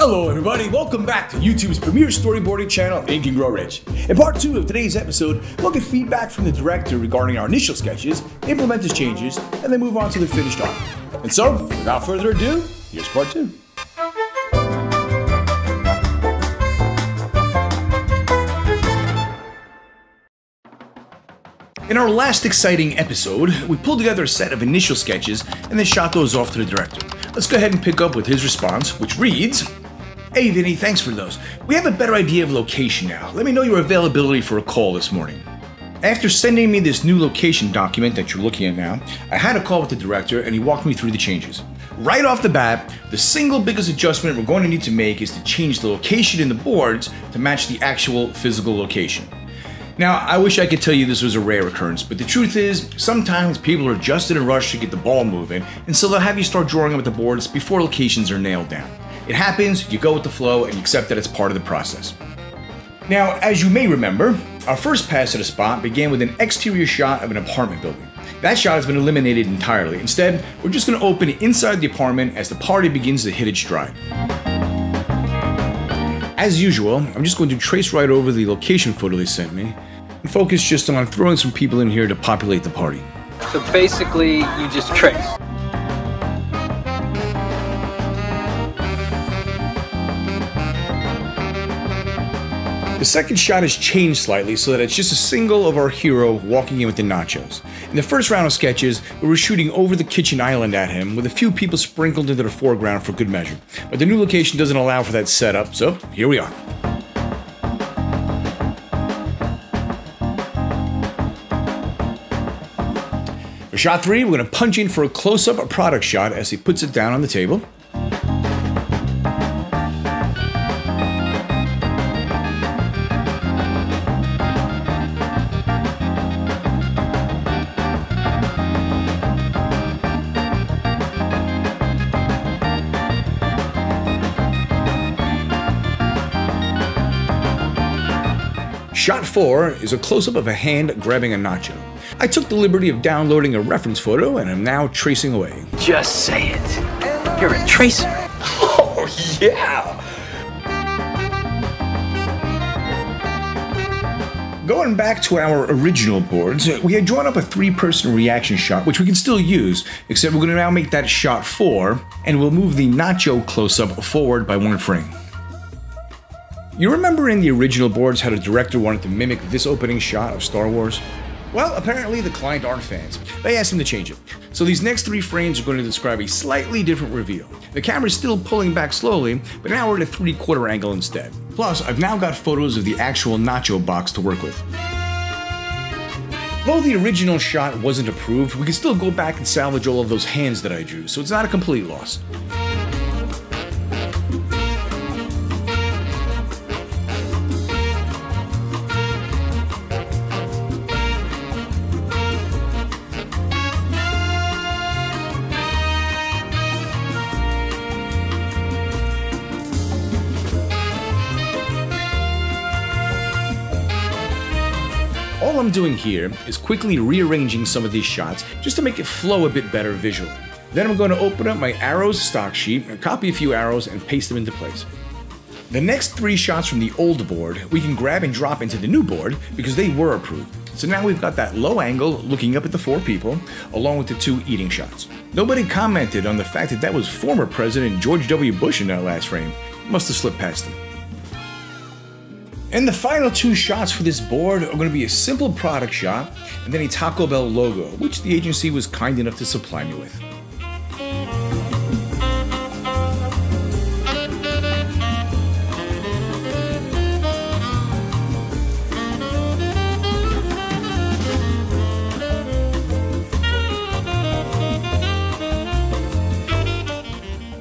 Hello, everybody. Welcome back to YouTube's premier storyboarding channel, Ink and Grow Rich. In part two of today's episode, we'll get feedback from the director regarding our initial sketches, implement his changes, and then move on to the finished art. And so, without further ado, here's part two. In our last exciting episode, we pulled together a set of initial sketches and then shot those off to the director. Let's go ahead and pick up with his response, which reads Hey Vinny, thanks for those. We have a better idea of location now. Let me know your availability for a call this morning. After sending me this new location document that you're looking at now, I had a call with the director and he walked me through the changes. Right off the bat, the single biggest adjustment we're going to need to make is to change the location in the boards to match the actual physical location. Now, I wish I could tell you this was a rare occurrence, but the truth is, sometimes people are just in a rush to get the ball moving, and so they'll have you start drawing up the boards before locations are nailed down. It happens, you go with the flow, and you accept that it's part of the process. Now, as you may remember, our first pass at a spot began with an exterior shot of an apartment building. That shot has been eliminated entirely. Instead, we're just going to open inside the apartment as the party begins to hit its stride. As usual, I'm just going to trace right over the location photo they sent me and focus just on throwing some people in here to populate the party. So basically, you just trace. The second shot has changed slightly so that it's just a single of our hero walking in with the nachos. In the first round of sketches, we were shooting over the kitchen island at him with a few people sprinkled into the foreground for good measure. But the new location doesn't allow for that setup, so here we are. For shot three, we're going to punch in for a close-up product shot as he puts it down on the table. Shot 4 is a close up of a hand grabbing a nacho. I took the liberty of downloading a reference photo and am now tracing away. Just say it. You're a tracer. Oh, yeah! Going back to our original boards, we had drawn up a three person reaction shot, which we can still use, except we're going to now make that shot 4, and we'll move the nacho close up forward by one frame. You remember in the original boards how the director wanted to mimic this opening shot of Star Wars? Well, apparently the client aren't fans. They asked him to change it. So these next three frames are going to describe a slightly different reveal. The camera's still pulling back slowly, but now we're at a three quarter angle instead. Plus, I've now got photos of the actual nacho box to work with. Though the original shot wasn't approved, we can still go back and salvage all of those hands that I drew, so it's not a complete loss. I'm doing here is quickly rearranging some of these shots just to make it flow a bit better visually. Then I'm going to open up my arrows stock sheet and copy a few arrows and paste them into place. The next three shots from the old board we can grab and drop into the new board because they were approved. So now we've got that low angle looking up at the four people, along with the two eating shots. Nobody commented on the fact that that was former President George W. Bush in that last frame. Must have slipped past him. And the final two shots for this board are going to be a simple product shot and then a Taco Bell logo, which the agency was kind enough to supply me with.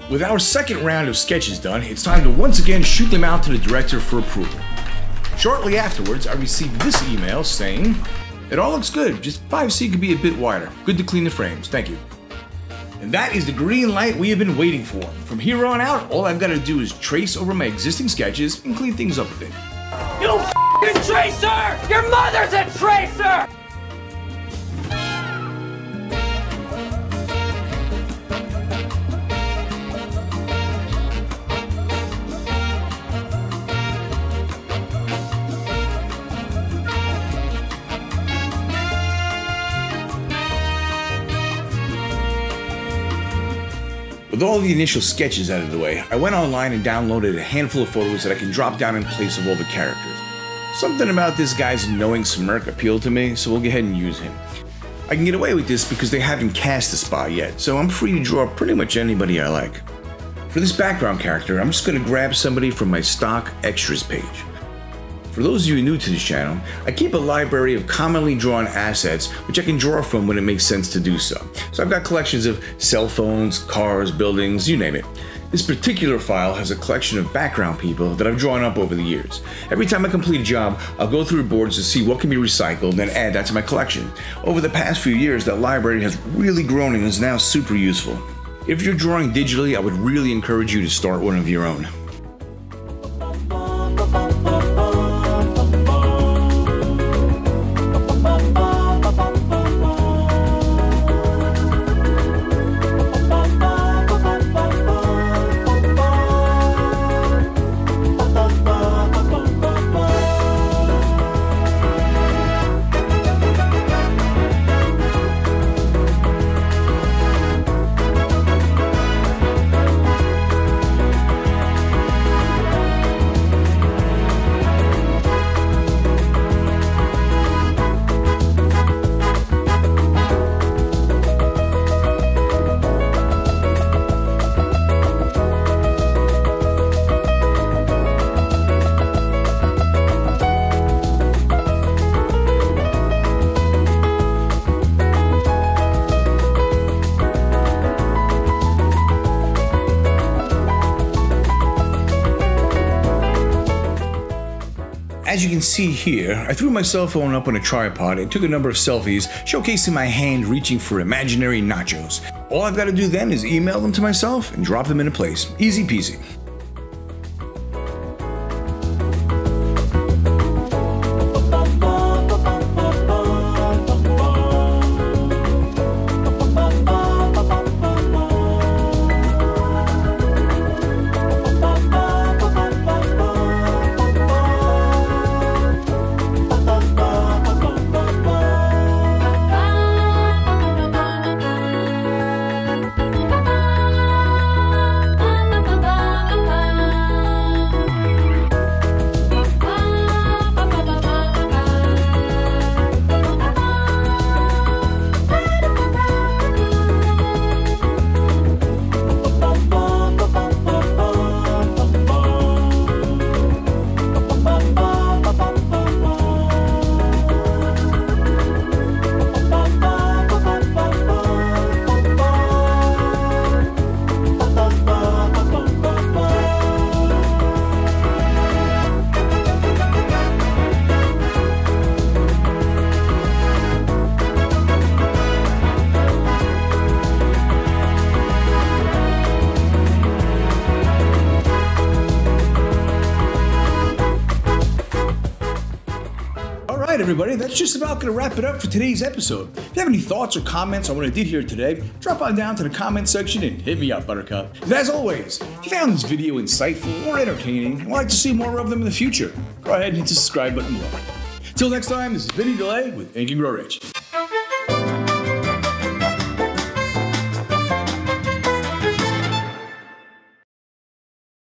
With our second round of sketches done, it's time to once again shoot them out to the director for approval. Shortly afterwards, I received this email saying, It all looks good, just 5C could be a bit wider. Good to clean the frames, thank you. And that is the green light we have been waiting for. From here on out, all I've got to do is trace over my existing sketches and clean things up a bit. You f***ing tracer! Your mother's a tracer! With all the initial sketches out of the way, I went online and downloaded a handful of photos that I can drop down in place of all the characters. Something about this guy's knowing smirk appealed to me, so we'll go ahead and use him. I can get away with this because they haven't cast the spy yet, so I'm free to draw pretty much anybody I like. For this background character, I'm just going to grab somebody from my stock extras page. For those of you new to this channel, I keep a library of commonly drawn assets which I can draw from when it makes sense to do so. So I've got collections of cell phones, cars, buildings, you name it. This particular file has a collection of background people that I've drawn up over the years. Every time I complete a job, I'll go through boards to see what can be recycled and add that to my collection. Over the past few years, that library has really grown and is now super useful. If you're drawing digitally, I would really encourage you to start one of your own. As you can see here, I threw my cell phone up on a tripod and took a number of selfies showcasing my hand reaching for imaginary nachos. All I've got to do then is email them to myself and drop them into place. Easy peasy. Everybody, that's just about going to wrap it up for today's episode. If you have any thoughts or comments on what I did here today, drop on down to the comment section and hit me up, Buttercup. And as always, if you found this video insightful or entertaining and would like to see more of them in the future, go ahead and hit the subscribe button below. Till next time, this is Vinny Dellay with Ink and Grow Rich.